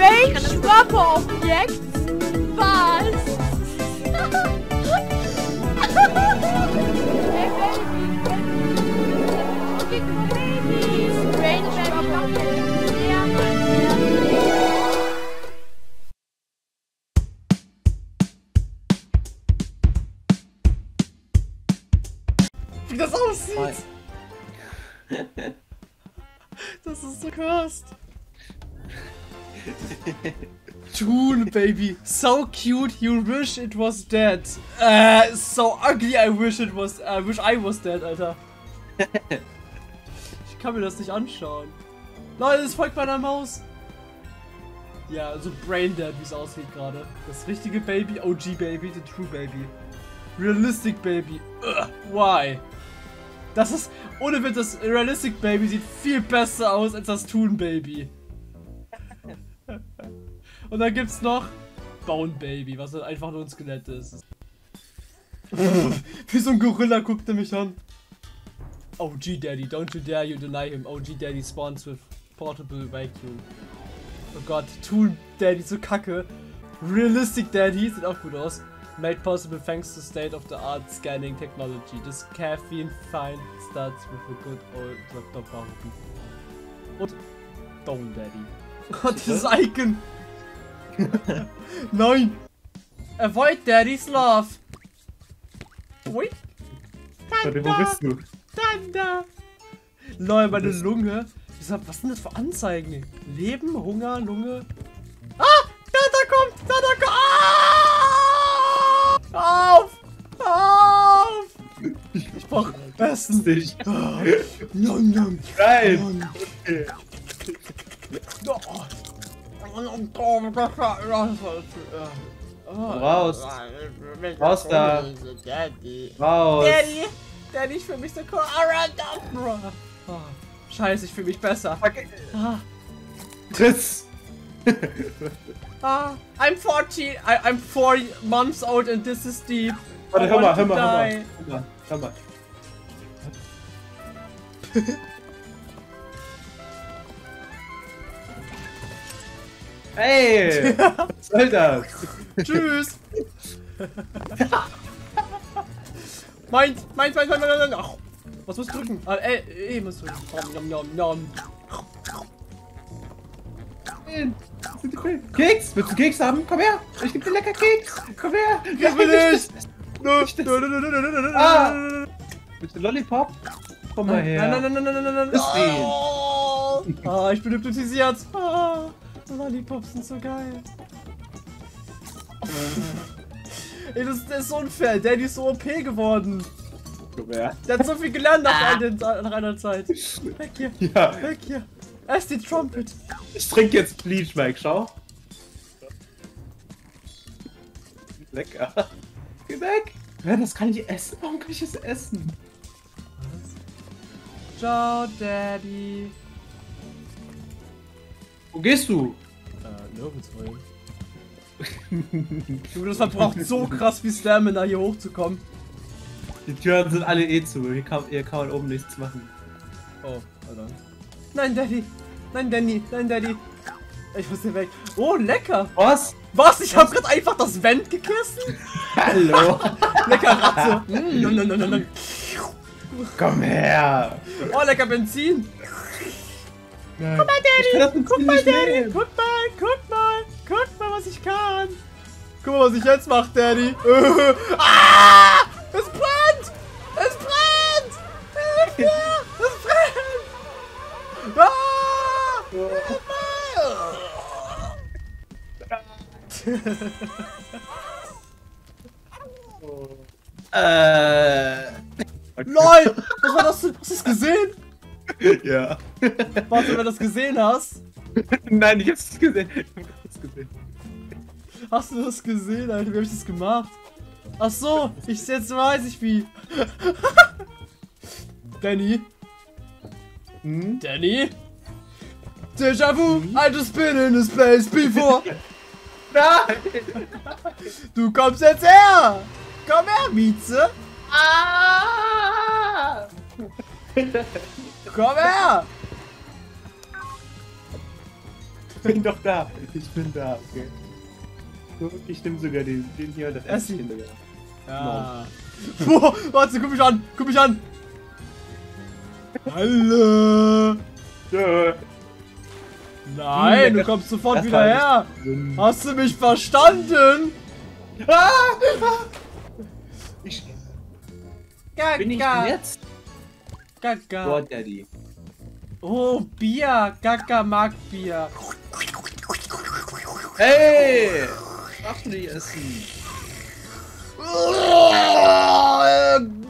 Range Wapper Objekt? Was? hey Baby, Baby, Range Wapper Objekt. Ja, So cute, you wish it was dead. Äh, so ugly, I wish it was, I wish I was dead, Alter. Ich kann mir das nicht anschauen. Leute, es folgt meiner Maus. Ja, so brain dead, wie es aussieht gerade. Das richtige Baby, OG Baby, the true Baby. Realistic Baby. Ugh, why? Das ist, ohne Witz, das Realistic Baby sieht viel besser aus als das Toon Baby. Und dann gibt's noch Bone Baby, was halt einfach nur ein Skelett ist. Wie so ein Gorilla guckt er mich an. OG Daddy, don't you dare you deny him. OG Daddy spawns with portable vacuum. Oh Gott, Toon Daddy, so kacke. Realistic Daddy, sieht auch gut aus. Made possible thanks to state-of-the-art scanning technology. This caffeine fine starts with a good old Dr. Fountain. Und Bone Daddy. Gott, dieses Icon! Nein! Avoid Daddy's love! Wait! Warte, wo bist du? Thunder! Lol, meine Lunge. Was sind das für Anzeigen? Leben, Hunger, Lunge. Ah! Da, da kommt! Da, da kommt! Ah! Auf! Auf! Ich brauch Essen. Dich. Ah, Nom, nom. Nein! Oh. Raus. Raus da. Raus! Daddy! Daddy, ich fühle mich so cool. Oh, scheiße, ich fühle mich besser. Ah, Triss! ah, I'm 14, I, I'm 4 months old and this is deep. Warte, hör mal, hör mal, hör mal. Hör mal, hör mal. Ey! Was soll das? Tschüss. meins, meins, meins, meins, meins, meins. Ach, was muss ich drücken? Ah, ey, ey, muss drücken. Nom, nom, nom, nom. Keks! Willst du Keks haben? Komm her! Ich geb dir lecker Keks! Komm her! Gib mir nicht! Ich nö. Ah. Du Lollipop? Komm mal her! Nein, nein, nein, nein, nein, nein, nein. Oh. Ah, ich bin hypnotisiert. Ah, Lollipops sind so geil. Ey, das, das ist so unfair. Daddy ist so OP geworden. Komm her! Der hat so viel gelernt nach, einer- nach einer Zeit. Weg hier, Ja, weg hier. Erst die Trumpet. ich trinke jetzt Bleach, Mike, schau. Lecker. Geh weg! Ja, das kann ich essen. Warum kann ich das essen? Ciao, Daddy. Wo gehst du? Äh, nirgends. Junge, das verbraucht so krass wie Stamina hier hochzukommen. Die Türen sind alle eh zu. Hier kann, hier kann man oben nichts machen. Oh, Alter. Nein, Daddy. Nein, Danny. Nein, Daddy. Ich muss hier weg. Oh, lecker. Was? Was? Ich hab grad einfach das Vent gegessen? Hallo? Lecker Ratze. Mm, nom, nom, nom, nom, nom. Komm her! Oh, lecker Benzin. Guck mal, Daddy! Guck mal, Daddy. Guck mal, guck mal. Guck mal, was ich kann. Guck mal, was ich jetzt mach, Daddy. ah! Es brennt! Es brennt! Hilf mir! Es brennt! Ah! Hilf Äh. LOL! Was war das? Hast du das gesehen? Ja. Warte, wenn du das gesehen hast. Nein, ich hab's gesehen. Ich hab's gesehen. Hast du das gesehen, Alter? Wie hab ich das gemacht? Ach so, ich jetzt weiß ich wie. Danny? Hm? Danny? Déjà vu, I just been in this place before. Nein! Du kommst jetzt her! Komm her, Mieze! Ah! Komm her! bin doch da. Ich bin da, okay. Ich nehme sogar den, den hier, das. Ästchen sogar. Ja. Boah, warte, guck mich an, guck mich an. Hallo. Ja. Nein, du kommst sofort Das wieder her. Hast du mich verstanden? Ah! Ich, bin ich jetzt? Gaga. Boah, Daddy. Oh, Bier. Gaga mag Bier. Hey! Du nicht essen?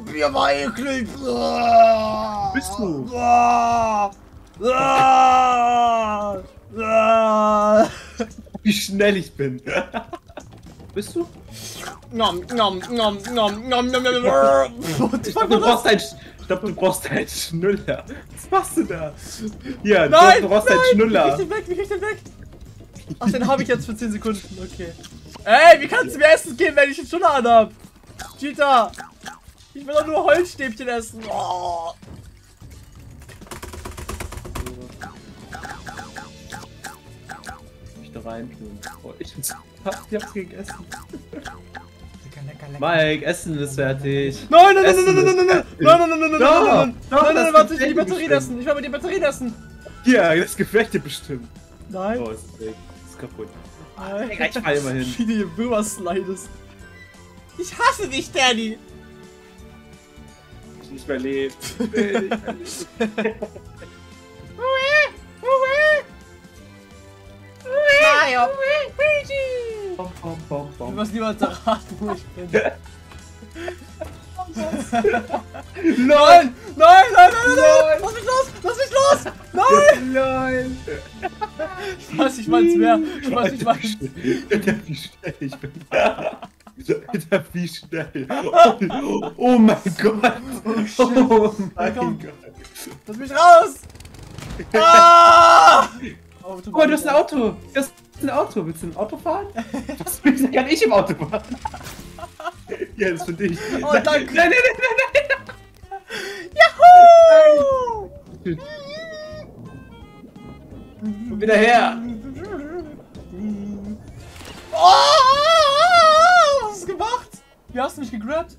Bier war eklig. Bist du? Wie schnell ich bin. Bist du? Nom, nom, nom, nom, nom, nom, nom. What the Ich fuck glaube, du war das? brauchst ein, ich glaub, du brauchst einen Schnuller. Was machst du da? Hier, Nein, du brauchst nein, einen Wie krieg ich Schnuller. den weg? Wie krieg ich den weg? Ach, den habe ich jetzt für 10 Sekunden. Okay. Ey, wie kannst du mir Essen geben, wenn ich einen Schnuller anhab? Cheetah! Ich will doch nur Holzstäbchen essen. Oh. Ich da rein tun. Oh, ich hab's gegessen. Lecker, lecker, lecker. Mike, Essen ist fertig. Nein, nein, nein, Essen nein, nein, nein, nein, ist nein, nein, nein, nein, nein, nein, Doch, nein, nein, doch, nein, nein, das warte, ich will die gefällt dir Batterien bestimmt. essen. Ich will aber die Batterien essen. Ja, das gefällt dir bestimmt. Nein. Oh, ist weg. Ist kaputt. Nein. Ich fall immerhin. Wie du hier Würmer slidest. Ich hasse dich, Daddy. Ich nicht mehr leben. Ich will nicht mehr leben. Mario. Bom, bom, bom, Du wirst niemals erraten, wo ich bin. LOL! Nein, nein, nein, nein, nein, lass mich los, lass mich los. Nein. LOL! Ich weiß nicht mal mehr. Ich weiß nicht mal. Alter, wie schnell ich bin. Alter, wie schnell. Oh, oh mein Gott. Oh mein Komm. Gott. Lass mich raus. Ah! Mal, du hast ein Auto. Du hast ein Auto. Willst du ein Auto fahren? Das kann ich im Auto fahren. Ja, das ist für dich. Oh, nein, danke. Nein, nein, nein, Juhu! nein, nein. Wieder her. Oh, was hast du gemacht? Wie hast du mich gegrabt?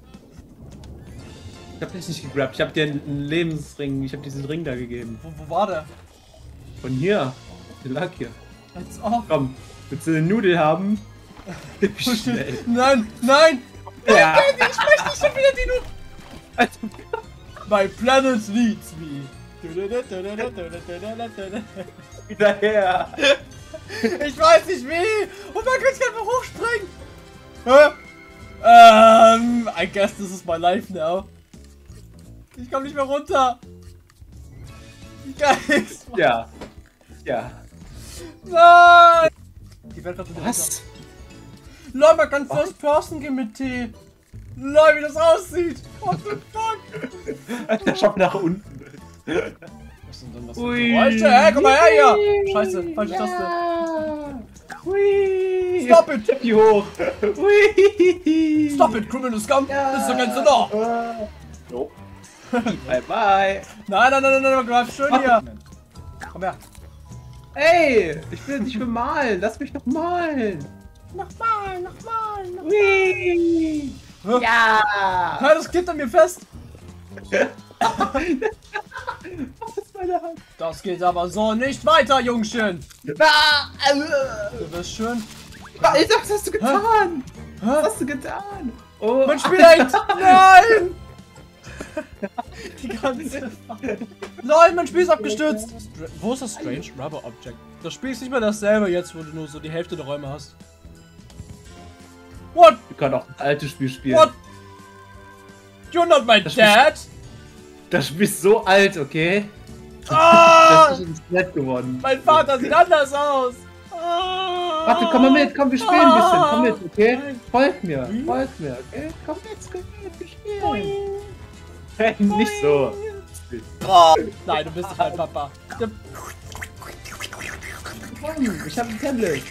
Ich hab dich nicht gegrabt. Ich hab dir einen Lebensring. Ich hab diesen Ring da gegeben. Wo, wo war der? Von hier. Der lag hier. Als ob. Komm, willst du eine Nudel haben? Nein, nein! Ja. Ich möchte nicht schon wieder die Nudeln. My planet needs me. Wieder her. Ich weiß nicht wie. Und man kann einfach hochspringen. Hä? Ähm, I guess this is my life now. Ich komme nicht mehr runter. Geist. Ja. Ja. Nein. Die Welt gerade Was? Lol, man kann First Person gehen mit T. Lol, wie das aussieht. What the fuck? Alter, schau nach unten. Was sind denn das für Ui. Geräusche? Hä, komm mal her hier. Scheiße, falsche Taste. Hui. Stop it. Wie hoch. Hui. Stop it, criminal scum. This is against the law. Äh, Nope. Bye bye. Nein, nein, nein, nein, nein, greif schön hier. Komm her. Ey, ich will nicht bemalen. Lass mich doch malen. Nochmal, nochmal, nochmal. Hui. Ja. Halt das Kind an mir fest. Was ist meine Hand? Das geht aber so nicht weiter, Jungchen. Ah, Du wirst schön. äh, was hast du getan? Was hast du getan? Oh, Mein Spiel hängt. Nein. Die ganze Lol, mein Spiel ist abgestürzt. Stra Wo ist das Strange Rubber Object? Das Spiel ist nicht mehr dasselbe jetzt, wo du nur so die Hälfte der Räume hast. What? Wir können auch ein altes Spiel spielen. What? You're not my Das Spiel- dad? Das Spiel ist so alt, okay? Ah! Das ist ins geworden. Mein Vater sieht anders aus. Ah! Warte, komm mal mit, komm, wir spielen ein bisschen. Komm mit, okay? Nein. Folgt mir, folgt mir, okay? Komm mit, komm mit, wir spielen. Hey, nicht so. Oh. Nein, du bist nicht mein Papa. Ich hab ein Tablet.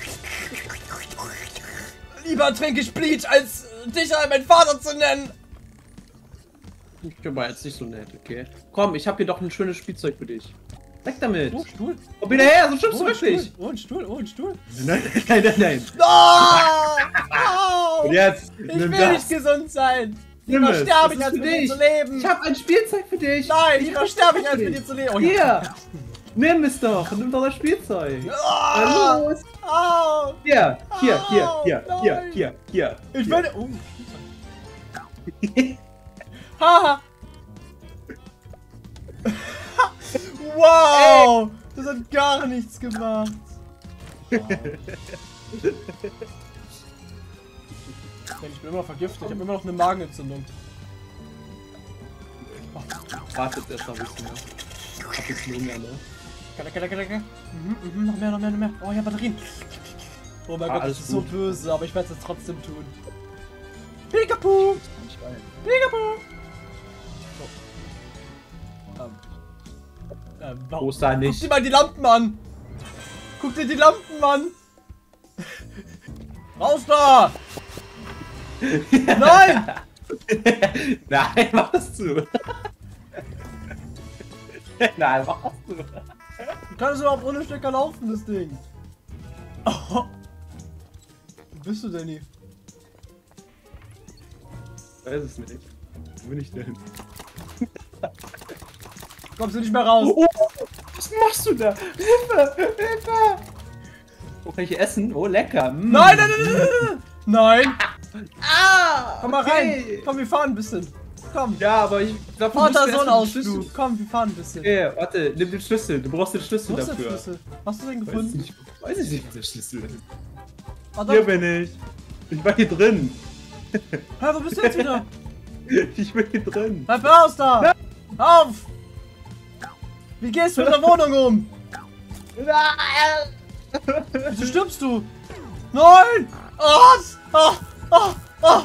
Lieber trinke ich Bleach, als dich an meinen Vater zu nennen. Ich bin mal jetzt nicht so nett, okay? Komm, ich hab hier doch ein schönes Spielzeug für dich. Weg damit. Oh, Stuhl. Komm wieder her, so schimpfst Oh, du wirklich. Stuhl. Oh, ein Stuhl. Oh, ein Stuhl. Nein, nein, nein, nein. Ah! Au! Und jetzt, Ich will das. nicht gesund sein. Nimm es. sterbe ich, als mit dir zu leben. Ich habe ein Spielzeug für dich. Nein, lieber sterbe ich, als mit dich. dir zu leben. Oh, Hier, nimm es doch. Nimm doch das Spielzeug. Ah! Na los. Au! Hier, hier, hier, hier, hier, nein. hier, hier. Ich hier. will. Oh, Haha! wow! Das hat gar nichts gemacht. Mensch, ich bin immer vergiftet. Ich habe immer noch eine Magenentzündung. Wartet erst mal ein bisschen. ne? Hab jetzt Hunger, ne? Lecker, lecker, lecker. Mhm, mhm, noch mehr, noch mehr, noch mehr. Oh ja, Batterien. Oh mein Ah, Gott, das ist so gut. böse, aber ich werde es jetzt trotzdem tun. Pikapu! Pikapu! So. Ähm. Ähm, warum? Da Guck dir nicht. mal die Lampen an! Guck dir die Lampen an! Raus da! Nein! Nein, mach das zu. Nein, mach das zu. Kann es überhaupt ohne Stecker laufen, das Ding? Oh. Wo bist du denn hier? Weiß es nicht. Wo bin ich denn? Kommst du nicht mehr raus? Oh, was machst du da? Hilfe! Hilfe! Wo kann ich essen? Oh, lecker. Mm. Nein, nein, nein, nein, nein! Nein! Ah! Komm mal okay. rein! Komm, wir fahren ein bisschen! Komm! Ja, aber ich glaube, du musst erst mal den Vater-Sohn-Ausflug! Komm, wir fahren ein bisschen! Okay, warte, nimm den Schlüssel. Du brauchst den Schlüssel Wo ist der dafür. Schlüssel? Hast du den Weiß gefunden? nicht, weiß ich nicht, wo der Schlüssel ist. Ah. Hier bin ich. Ich war hier drin. Hä, wo bist du jetzt wieder? Ich bin hier drin. Bleib raus da! Auf! Wie gehst du mit der Wohnung um? Wieso stirbst du? Nein! Oh, oh, oh, oh.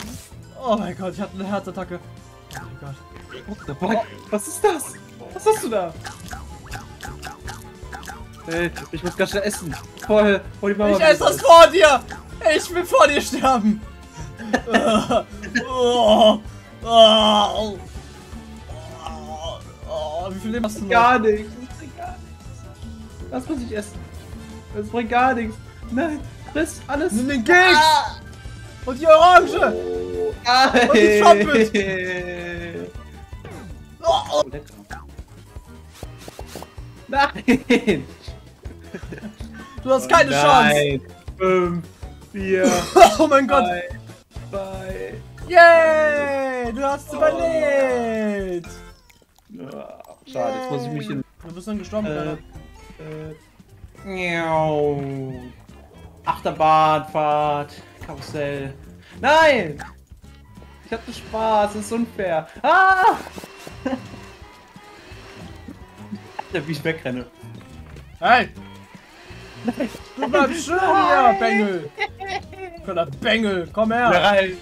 oh mein Gott, ich hatte eine Herzattacke. Oh mein Gott. What the fuck? Was ist das? Was hast du da? Äh, ich muss ganz schnell essen. Voll, voll die Mama. Ich esse das vor dir! Ich will vor dir sterben! oh, oh, oh, oh, wie viel Leben hast du noch? Gar nichts. Das bringt gar nichts. Das muss ich essen. Das bringt gar nichts. Nein, friss alles. Nimm den Keks! Und die Orange! Nein. Und die Trumpet. Oh, oh. Oh. Nein. Du hast keine Chance! Nein. Fünf, vier, Oh mein Gott! zwei. Yay! Du hast überlebt! Ah, schade, jetzt muss ich mich in. Du bist dann gestorben, Äh, Alter. äh, miau. Achterbahnfahrt, Karussell. Nein! Ich hatte Spaß, das ist unfair. Ah! Alter, wie ich wegrenne. Hey! Du bleibst schön hier, Bengel! Kleiner Bengel, komm her! rein.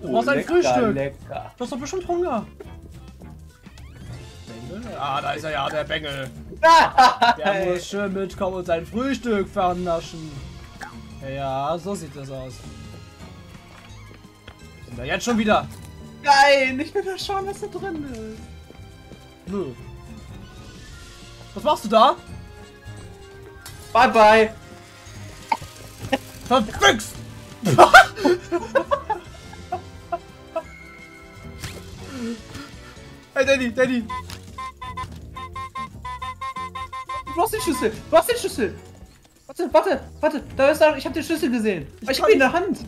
Du brauchst ein Frühstück. Lecker. Du hast doch bestimmt Hunger! Bengel? Ah, da ist er ja, der Bengel! Der Nein. muss schön mitkommen und sein Frühstück vernaschen. Ja, so sieht das aus. Sind wir jetzt schon wieder? Nein, ich will nur schauen, was da drin ist. Nö. Was machst du da? Bye bye. Verfüchst! hey Danny, Danny! Du hast den Schlüssel. Du hast den Schlüssel. Warte, warte, warte. Da ist er. Ich habe den Schlüssel gesehen. Ich Ich, habe ihn in der Hand.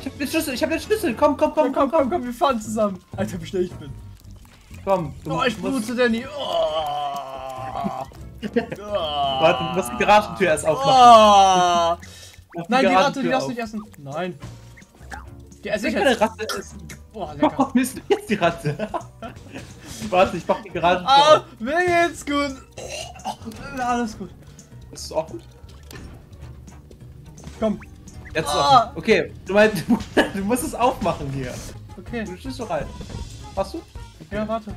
Ich habe den Schlüssel. Ich habe den Schlüssel. Komm, komm, komm, Komm, komm, komm, komm, wir fahren zusammen. Alter, wie schnell ich bin. komm. Du Oh, ich blute Danny. Oh. Warte, du musst die Garagentür erst aufmachen. Oh. Mach Nein, die Ratte, die darfst du auf. nicht essen. Nein. Die esse Ich ich jetzt. Ratte essen. Boah, lecker. Warum ist jetzt die Ratte? Warte, ich mach die Garagentür Ah, auf. mir geht's gut. Alles gut. Ist es offen? Komm. Jetzt Ah. offen. Okay, du meinst, du, du musst es aufmachen hier. Okay. Du Schlüssel rein. Hast du? Ja, warte.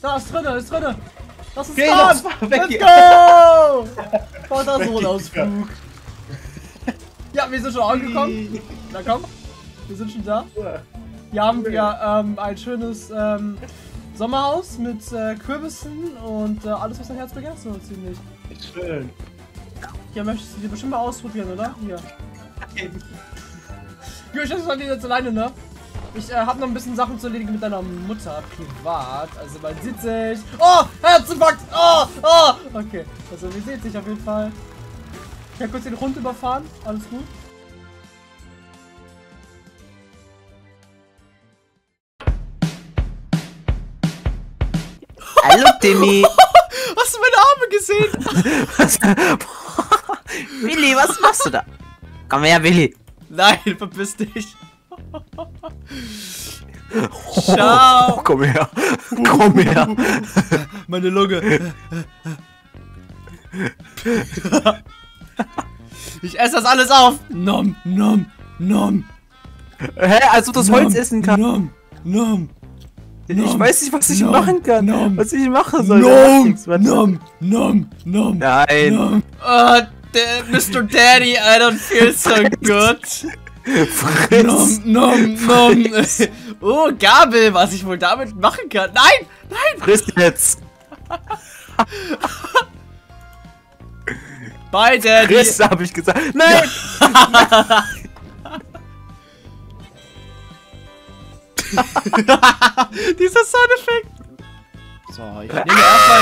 Da ist drinne, ist drinne. Das ist Okay, das war weg Let's hier. go! Vater-Sohn-Ausflug. Ja, wir sind schon angekommen. Na komm. Wir sind schon da. Hier haben wir ähm, ein schönes ähm, Sommerhaus mit äh, Kürbissen und äh, alles, was dein Herz begehrt, so ziemlich. Schön. Ja, möchtest du dir bestimmt mal ausprobieren, oder? Hier. Jo, ich lasse jetzt alleine, ne? Ich äh, habe noch ein bisschen Sachen zu erledigen mit deiner Mutter, privat. Also man sieht sich. Oh, Herzinfarkt! Oh, oh! Okay, also wir sehen sich auf jeden Fall. Ich kann kurz den Hund überfahren. Alles gut. Hallo Timmy. Hast du meine Arme gesehen? Willi, was machst du da? Komm her, Willi. Nein, verpiss dich. Ciao. komm her. Komm her. Meine Lunge. Ich esse das alles auf. Nom, nom, nom. Hä, als ob du das Holz essen kannst. Nom, nom. Ich nom, weiß nicht, was ich nom, machen kann. nom, was ich machen soll. Nom, nom, nom, nom. Nein. nom. Oh, da- Mr. Daddy, I don't feel so good. Friss. Nom, nom, nom. Oh, Gabel, was ich wohl damit machen kann. Nein, nein. Friss jetzt. Bye, Daddy. Friss, hab ich gesagt. Nein. Dieser Soundeffekt. So, ich nehme erstmal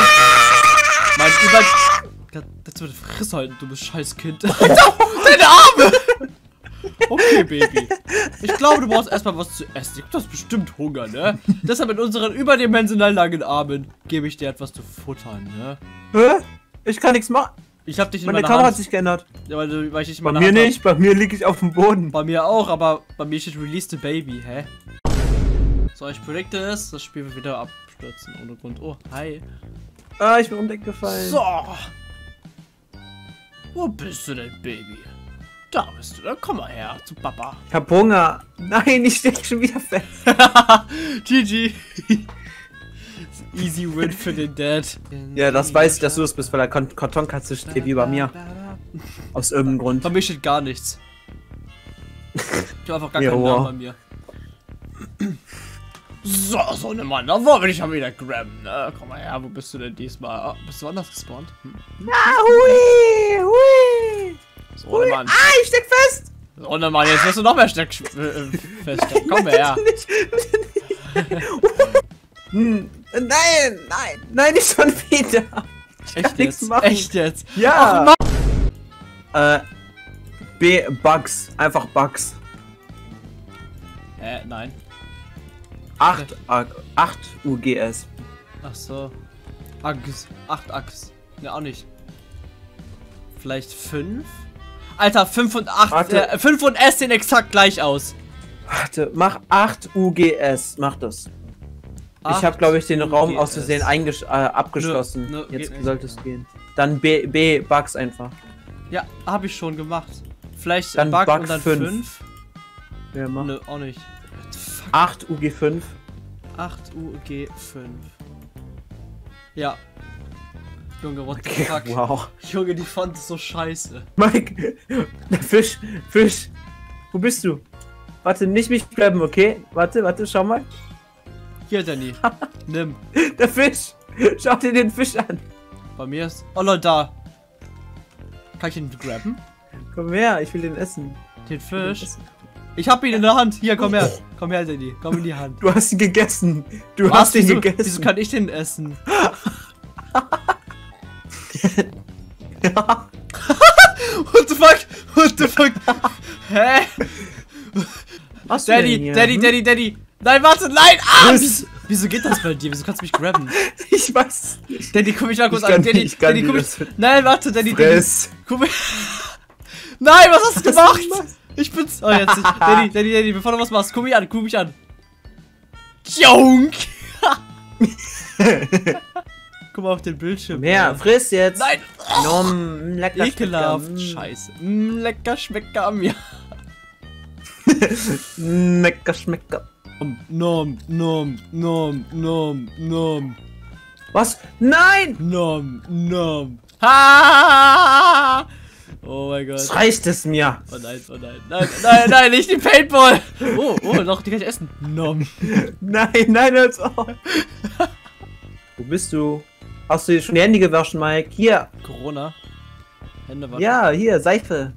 mein Über... Das wird Friss halten, du bist scheiß Kind. Deine Arme! Okay, Baby. Ich glaube, du brauchst erstmal was zu essen. Du hast bestimmt Hunger, ne? Deshalb mit unseren überdimensional langen Armen gebe ich dir etwas zu futtern, ne? Hä? Ich kann nichts machen. Ich hab dich in Meine meiner Kamera Hand. hat sich geändert. Ja, weil, du- weil ich Bei mir Hand hab. nicht. Bei mir liege ich auf dem Boden. Bei mir auch, aber bei mir steht Release the Baby, hä? So, ich predikte es, das Spiel wird wieder abstürzen ohne Grund. Oh, hi. Ah, ich bin um Deck gefallen. So. Wo bist du denn, Baby? Da bist du, dann komm mal her zu Papa. Ich hab Hunger. Nein, ich steck schon wieder fest. GG. Easy win für den Dad. Ja, das weiß ich, dass du es bist, weil der Kont Kartonkatze steht wie bei mir. Aus irgendeinem Grund. Bei mir steht gar nichts. Ich hab einfach gar Ja, keinen wow. Namen bei mir. So, so eine Mann, da wollen wir dich mal wieder grabben, ne? Komm mal her, wo bist du denn diesmal? Ah, bist du anders gespawnt? Hm. Ah, hui, hui. So eine Mann. Ah, ich steck fest. So eine Mann, jetzt wirst du noch mehr steck äh, äh, feststecken. Komm her. Nicht, Hm, nein, nein, nein, nicht schon wieder. Ich Echt nichts jetzt? machen. Echt jetzt? Ja. äh, B, Bugs. Einfach Bugs. Hä, nein. 8, 8 UGS. Ach so. Ags. Acht Ags. Ne, auch nicht. Vielleicht fünf? Alter, 5 und 8. Warte. Äh, 5 und S sehen exakt gleich aus. Warte, mach 8 UGS. Mach das. Acht ich habe, glaube ich, den Raum UGS. aus Versehen äh, abgeschlossen. Nö, nö, Jetzt sollte es gehen. Dann B, B, Bugs einfach. Ja, habe ich schon gemacht. Vielleicht Dann Bug, Bug und dann fünf. 5. Ja, mach. Nö, auch nicht. Fuck. 8 UG5. 8 UG 5. Ja. Junge, what the fuck? wow. Junge, die Font ist so scheiße. Mike, der Fisch, Fisch. Wo bist du? Warte, nicht mich grabben, okay? Warte, warte, schau mal. Hier, Danny. Nimm. Der Fisch. Schau dir den Fisch an. Bei mir ist. Oh Leute, da. Kann ich ihn grabben? Komm her, ich will den essen. Den will den Fisch? essen. Ich hab ihn in der Hand. Hier, komm her. Komm her, Danny. Komm in die Hand. Du hast ihn gegessen. Du Was? hast ihn Wieso, gegessen. wieso kann ich den essen? ja. What the fuck? What the fuck? Hä? Was Daddy? Daddy, Hm? Daddy, Daddy. Nein, warte, nein! Ah! Wieso, wieso geht das bei dir? Wieso kannst du mich grabben? Ich weiß nicht. Daddy, guck mich mal kurz Ich an. Daddy, nicht, Daddy, guck mich. Nein, warte, Daddy, Daddy. Fress. Guck mich. Nein, was hast du gemacht? Ich bin's. Oh, jetzt nicht. Daddy, Daddy, Daddy, bevor du was machst, guck mich an, guck mich an. Junk! guck mal auf den Bildschirm. Mehr, friss jetzt. Nein! Nom, lecker. Ekelhaft. Schmecker. Scheiße. Mm, lecker Schmecker am ja. Mm, Lecker, schmecker. Nom, nom, nom, nom, nom, Was? Nein! nom, nom. Ha! Oh mein Gott. Jetzt reicht es mir. Oh nein, oh nein, nein, nein, nein, nicht die Paintball! Oh, oh, noch, die kann ich essen. Nom. Nein, nein, hör's auf. Wo bist du? Hast du dir schon die Hände gewaschen, Mike? Hier. Corona. Hände waschen. Ja, hier, Seife.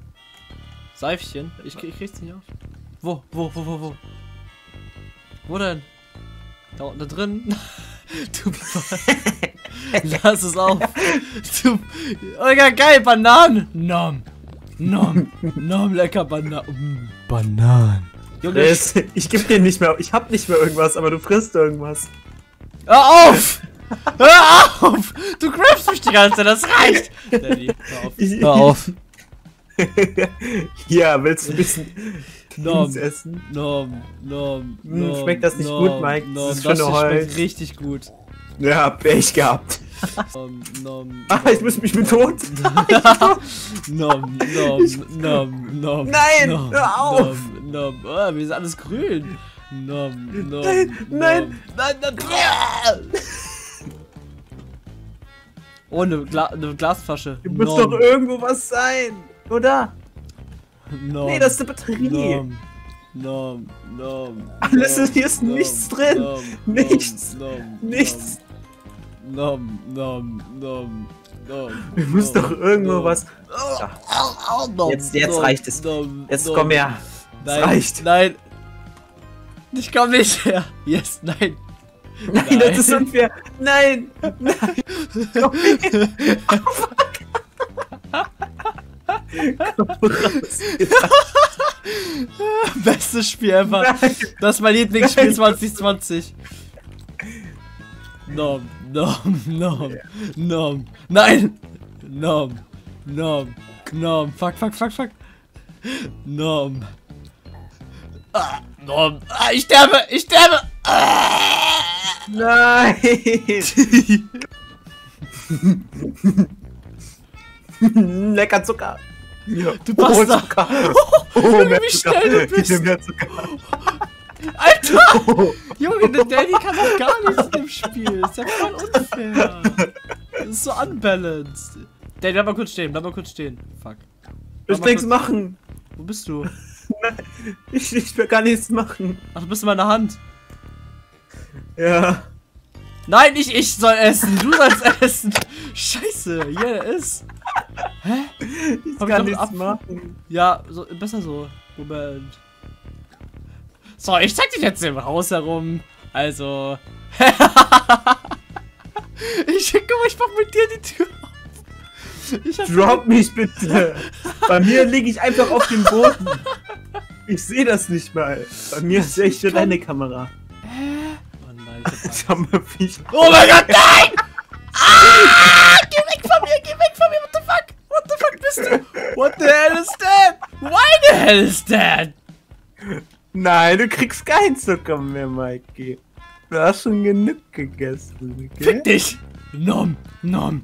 Seifchen. Ich, ich krieg's nicht auf. Wo, wo, wo, wo, wo? Wo denn? Da unten da drin? Du. Lass es auf. Du. Oh ja, geil, Bananen. Nom. Nom. Nom, lecker Bananen. Bananen. Junge, Chris, ich geb dir nicht mehr, ich hab nicht mehr irgendwas, aber du frisst irgendwas. hör auf! Hör auf! Du griffst mich die ganze Zeit, das reicht! Daddy, hör auf. Ich- Hör auf. ja, willst du ein bisschen Nom. Essen? Nom, nom, Hm, nom, schmeckt das nicht gut, Mike? Das Nom, ist das schon schmeckt Holz. richtig gut. Ja, Pech gehabt. Nom, nom, Ah, ich muss mich betot. nom, nom, nom, nom. Nein, nom, hör auf. Nom, nom. Oh, wir sind alles grün. Nom, nom, Nein, nom. nein. nein, nein. Oh, eine, Gla eine Glasflasche. Hier muss Nom, doch irgendwo was sein, oder? nom, Nee, das ist eine Batterie. Nom, nom, nom. Alles nom, ist- hier ist nom, nichts drin. nom, Nichts. nom, Nichts. Nom, nom, nom, nom. Muss nom, doch irgendwo nom. was. Nom, Jetzt- jetzt reicht es. Jetzt komm her. Nein, reicht. Nein. Ich komm nicht her. Yes, nein. Nein, das ist unfair. Nein. Nein. Komm her. Bestes Spiel ever. Nein. Das ist mein Lieblingsspiel Nein. 2020. Nom, nom, nom, nom. Nein! Nom, nom, nom. Fuck, fuck, fuck, fuck. Nom. Ah, nom. Ah, ich sterbe! Ich sterbe! Ah. Nein. Lecker Zucker. Du Bastard. Zucker. Oh, Oh, mehr wie Zucker. schnell du bist. Mehr Zucker. Alter! Oh. Junge, der Daddy kann doch gar nichts in dem Spiel. Ist ja voll unfair. Das ist so unbalanced. Daddy, bleib mal kurz stehen, bleib mal kurz stehen. Fuck. Ich will nichts machen. Wo bist du? Ich, ich will gar nichts machen. Ach, du bist in meiner Hand. Ja. Nein, nicht ich soll essen. Du sollst essen. Scheiße, hier yeah, ist. Hä? Ich Hab kann nichts machen. Ja, so, besser so. Moment. So, ich zeig dich jetzt im Haus herum. Also. ich guck mal, ich mach mit dir die Tür auf. Ich Drop mich bitte. Bei mir liege ich einfach auf dem Boden. Ich sehe das nicht mal. Bei mir ist echt schon deine Kamera. Oh nein, ich hab mal, wie ich. Oh mein Gott, nein! Ah! Geh weg von mir, geh weg von mir, what the fuck? What the fuck bist du? What the hell is that? Why the hell is that? Nein, du kriegst keinen Zucker mehr, Mikey. Du hast schon genug gegessen, okay? Fick dich! Nom, nom.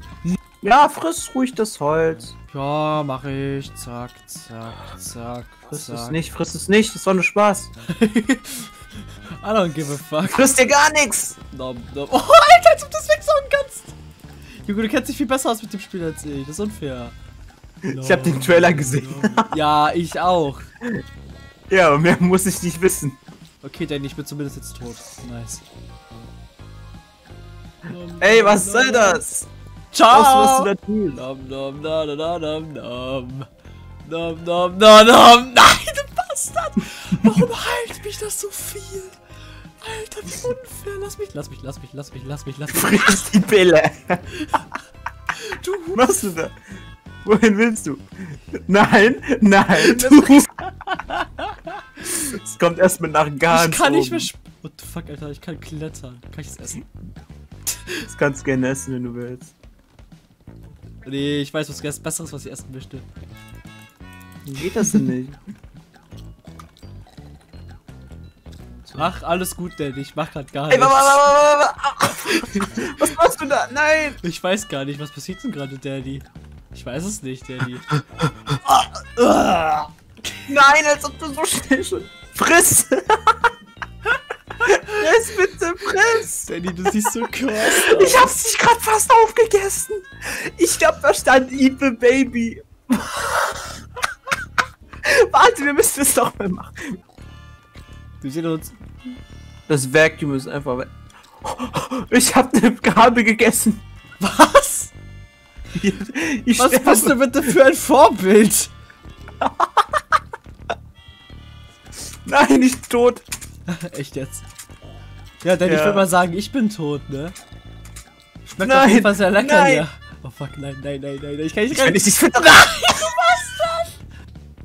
Ja, friss ruhig das Holz. Ja, mach ich. Zack, zack, zack, Friss es zack. nicht, friss es nicht, ist doch nur Spaß. I don't give a fuck. Friss dir gar nichts. Nom, nom. Oh, Alter, als ob du das wegsaugen kannst. Junge, du kennst dich viel besser aus mit dem Spiel als ich. Das ist unfair. Ich hab den Trailer gesehen. Ja, ich auch. Ja, aber mehr muss ich nicht wissen. Okay, Danny, ich bin zumindest jetzt tot. Nice. Ey, was soll das? Ciao! Was wirst du da tun? Nom, nom, na, na, nom, nom. Nom, nom, na, nom. Nein, du Bastard! Warum heilt mich das so viel? Alter, wie unfair. Lass mich, lass mich, lass mich, lass mich, lass mich, lass mich. Friss die Pille. Du machst du da? Wohin willst du? Nein, nein. Du- Es kommt erstmal nach ganz Ich kann nicht mehr. oben. sp- What the fuck, Alter? Ich kann klettern. Kann ich das essen? Das kannst du gerne essen, wenn du willst. Nee, ich weiß was Besseres, was ich essen möchte. Wie geht das denn nicht? Ach, alles gut, Danny. Ich mach grad gar Ey, nichts. warte, warte, warte, warte. Was machst du da? Nein! Ich weiß gar nicht, was passiert denn gerade, Daddy? Ich weiß es nicht, Daddy. Nein, als ob du so schnell schon. Friss! friss bitte, friss! Danny, du siehst so krass Ich hab's dich gerade fast aufgegessen! Ich hab verstanden, eat the baby! Warte, wir müssen es doch mal machen. Wir sehen uns. Das Vacuum ist einfach weg. Ich hab eine Gabel gegessen. Was? Ich Was sterbe. bist du bitte für ein Vorbild? Nein, nicht tot. Echt jetzt? Ja, denn ich Ja. würde mal sagen, ich bin tot, ne? Schmeckt auf Nein, jeden Fall sehr lecker nein. hier. Oh fuck, nein, nein, nein, nein, nein, ich kann nicht Ich kann nicht, ich bin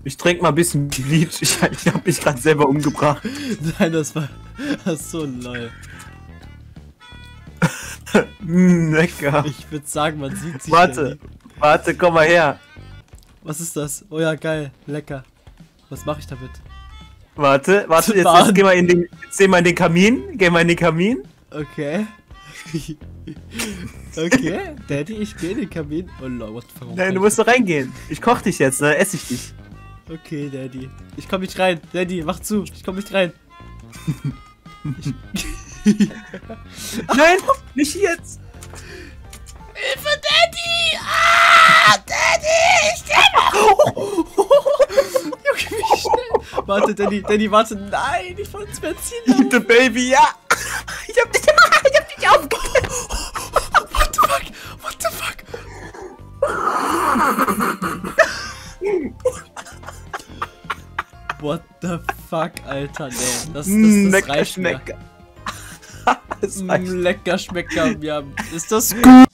Ich trinke mal ein bisschen Bleach. Ich, ich hab mich gerade selber umgebracht. Nein, das war, das ist so lol. Mm, lecker. Ich würde sagen, man sieht sich. Warte, warte, komm mal her. Was ist das? Oh ja, geil, lecker. Was mache ich damit? Warte, warte, jetzt, jetzt geh mal in den, jetzt geh mal in den Kamin. Geh mal in den Kamin. Okay. okay, Daddy, ich gehe in den Kamin. Oh lol, what the fuck? Nein, du musst doch reingehen. Ich koch dich jetzt, dann esse ich dich. Okay, Daddy. Ich komm nicht rein. Daddy, mach zu. Ich komm nicht rein. Nein, nicht jetzt. Hilfe, Daddy! Ah, Daddy! Ich sterbe! Junge, wie schnell! Warte, Daddy, Daddy, warte. Nein, ich wollte ins Benzin. laufen. The Baby, ja. Ich hab dich, ich hab dich aufgegessen. What the fuck? What the fuck? What the fuck, Alter, nee. Das, das, das, reicht mir. Das. Mm, lecker Schmecker. Ja, ist das gut?